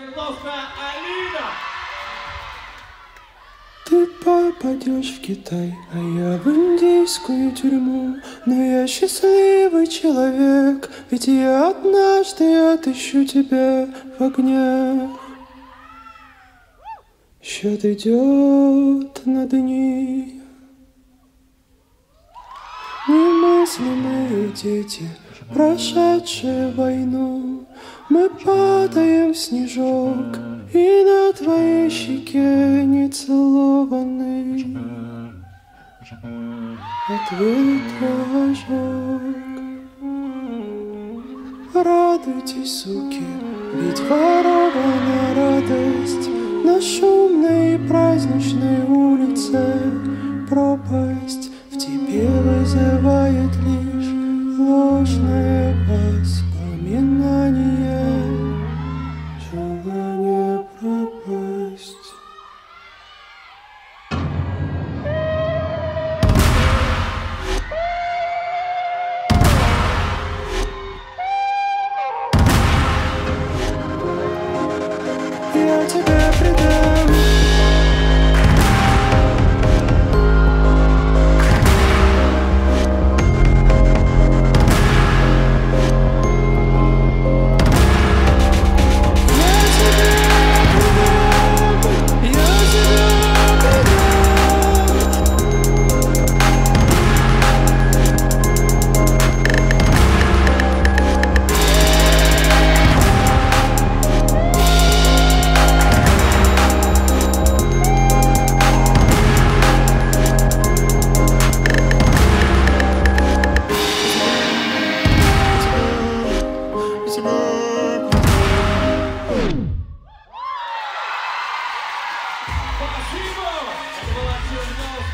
Свердловская Алина! Ты попадешь в Китай, а я в индийскую тюрьму. Но я счастливый человек, ведь я однажды отыщу тебя в огнях. Счет идет на дни. Немыслимые дети, прошедшие войну, Мы падаем снежок, и на твоей щеке не целованный Ответ ожог. Радуйтесь, суки, ведь ворована радость На шумной и праздничной улице пропасть В тебе вызывает лишь ложное Daniel.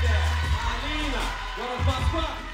Alina, what a fuck